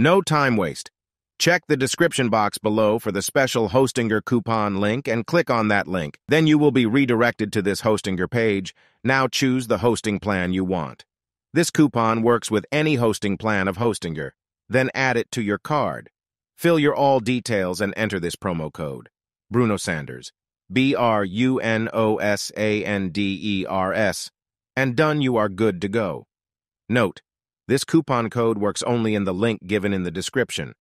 No time waste. Check the description box below for the special Hostinger coupon link and click on that link. Then you will be redirected to this Hostinger page. Now choose the hosting plan you want. This coupon works with any hosting plan of Hostinger. Then add it to your card. Fill your all details and enter this promo code. Bruno Sanders. B-R-U-N-O-S-A-N-D-E-R-S. And done you are good to go. Note, this coupon code works only in the link given in the description.